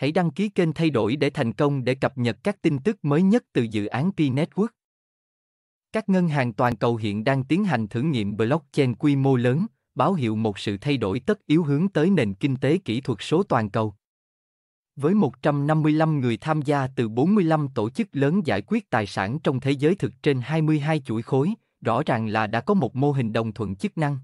Hãy đăng ký kênh thay đổi để thành công để cập nhật các tin tức mới nhất từ dự án P Network. Các ngân hàng toàn cầu hiện đang tiến hành thử nghiệm blockchain quy mô lớn, báo hiệu một sự thay đổi tất yếu hướng tới nền kinh tế kỹ thuật số toàn cầu. Với 155 người tham gia từ 45 tổ chức lớn giải quyết tài sản trong thế giới thực trên 22 chuỗi khối, rõ ràng là đã có một mô hình đồng thuận chức năng.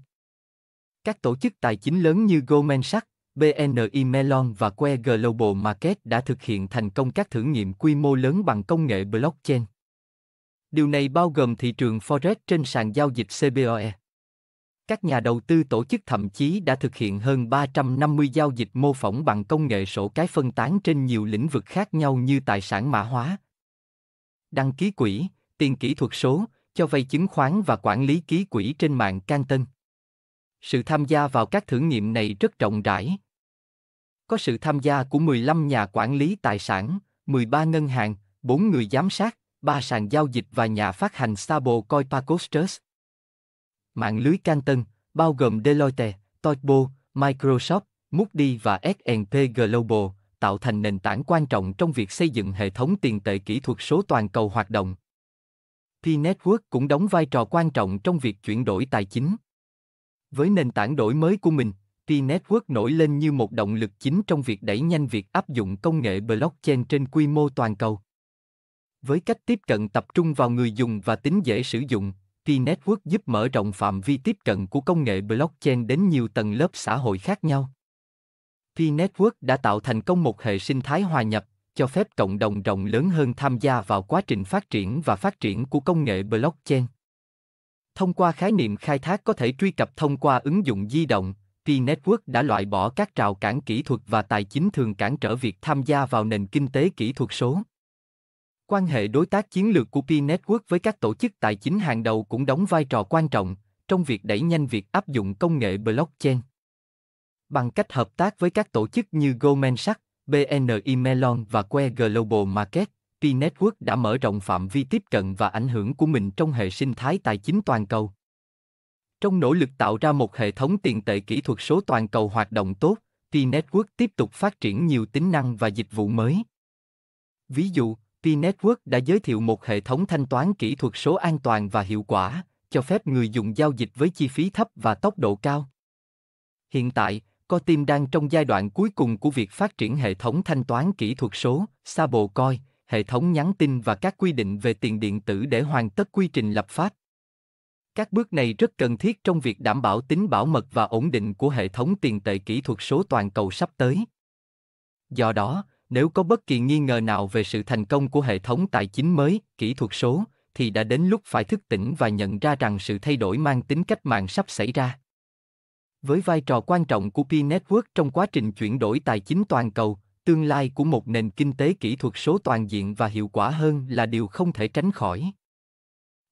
Các tổ chức tài chính lớn như Goldman Sachs, BNI Mellon và Que Global Market đã thực hiện thành công các thử nghiệm quy mô lớn bằng công nghệ blockchain. Điều này bao gồm thị trường Forex trên sàn giao dịch CBOE. Các nhà đầu tư tổ chức thậm chí đã thực hiện hơn 350 giao dịch mô phỏng bằng công nghệ sổ cái phân tán trên nhiều lĩnh vực khác nhau như tài sản mã hóa, đăng ký quỹ, tiền kỹ thuật số, cho vay chứng khoán và quản lý ký quỹ trên mạng Canton. Sự tham gia vào các thử nghiệm này rất rộng rãi. Có sự tham gia của 15 nhà quản lý tài sản, 13 ngân hàng, 4 người giám sát, 3 sàn giao dịch và nhà phát hành Sabo Coipacosters. Mạng lưới Canton, bao gồm Deloitte, Toibo, Microsoft, Moody và S&P Global, tạo thành nền tảng quan trọng trong việc xây dựng hệ thống tiền tệ kỹ thuật số toàn cầu hoạt động. P-Network cũng đóng vai trò quan trọng trong việc chuyển đổi tài chính. Với nền tảng đổi mới của mình, P-Network nổi lên như một động lực chính trong việc đẩy nhanh việc áp dụng công nghệ blockchain trên quy mô toàn cầu. Với cách tiếp cận tập trung vào người dùng và tính dễ sử dụng, T-Network giúp mở rộng phạm vi tiếp cận của công nghệ blockchain đến nhiều tầng lớp xã hội khác nhau. T-Network đã tạo thành công một hệ sinh thái hòa nhập, cho phép cộng đồng rộng lớn hơn tham gia vào quá trình phát triển và phát triển của công nghệ blockchain. Thông qua khái niệm khai thác có thể truy cập thông qua ứng dụng di động, P-Network đã loại bỏ các rào cản kỹ thuật và tài chính thường cản trở việc tham gia vào nền kinh tế kỹ thuật số. Quan hệ đối tác chiến lược của P-Network với các tổ chức tài chính hàng đầu cũng đóng vai trò quan trọng trong việc đẩy nhanh việc áp dụng công nghệ blockchain. Bằng cách hợp tác với các tổ chức như Goldman Sachs, BNI Mellon và Que Global Market, P-Network đã mở rộng phạm vi tiếp cận và ảnh hưởng của mình trong hệ sinh thái tài chính toàn cầu. Trong nỗ lực tạo ra một hệ thống tiền tệ kỹ thuật số toàn cầu hoạt động tốt, P-Network tiếp tục phát triển nhiều tính năng và dịch vụ mới. Ví dụ, P-Network đã giới thiệu một hệ thống thanh toán kỹ thuật số an toàn và hiệu quả, cho phép người dùng giao dịch với chi phí thấp và tốc độ cao. Hiện tại, Cotim đang trong giai đoạn cuối cùng của việc phát triển hệ thống thanh toán kỹ thuật số, Sabo Coin, hệ thống nhắn tin và các quy định về tiền điện tử để hoàn tất quy trình lập pháp. Các bước này rất cần thiết trong việc đảm bảo tính bảo mật và ổn định của hệ thống tiền tệ kỹ thuật số toàn cầu sắp tới. Do đó, nếu có bất kỳ nghi ngờ nào về sự thành công của hệ thống tài chính mới, kỹ thuật số, thì đã đến lúc phải thức tỉnh và nhận ra rằng sự thay đổi mang tính cách mạng sắp xảy ra. Với vai trò quan trọng của P-Network trong quá trình chuyển đổi tài chính toàn cầu, tương lai của một nền kinh tế kỹ thuật số toàn diện và hiệu quả hơn là điều không thể tránh khỏi.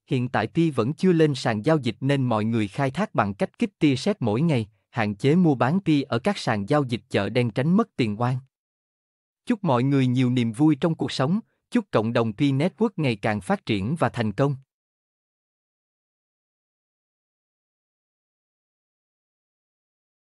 Hiện tại Pi vẫn chưa lên sàn giao dịch nên mọi người khai thác bằng cách kích tia sét mỗi ngày, hạn chế mua bán Pi ở các sàn giao dịch chợ đen tránh mất tiền oan. Chúc mọi người nhiều niềm vui trong cuộc sống, chúc cộng đồng Pi Network ngày càng phát triển và thành công.